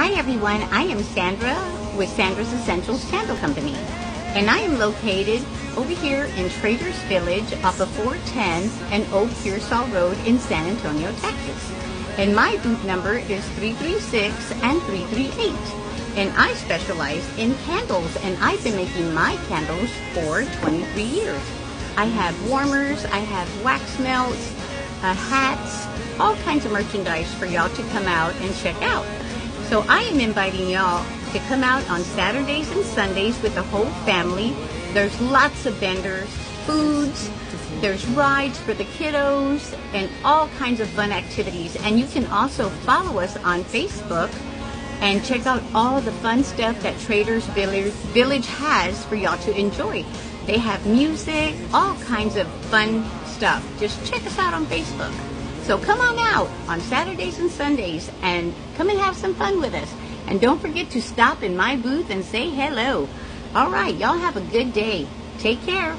Hi everyone, I am Sandra with Sandra's Essentials Candle Company. And I am located over here in Traders Village off of 410 and Old Pearsall Road in San Antonio, Texas. And my booth number is 336 and 338. And I specialize in candles and I've been making my candles for 23 years. I have warmers, I have wax melts, uh, hats, all kinds of merchandise for y'all to come out and check out. So I am inviting y'all to come out on Saturdays and Sundays with the whole family. There's lots of vendors, foods, there's rides for the kiddos, and all kinds of fun activities. And you can also follow us on Facebook and check out all the fun stuff that Traders Village, has for y'all to enjoy. They have music, all kinds of fun stuff. Just check us out on Facebook. So come on out on Saturdays and Sundays and come and have some fun with us. And don't forget to stop in my booth and say hello. All right, y'all have a good day. Take care.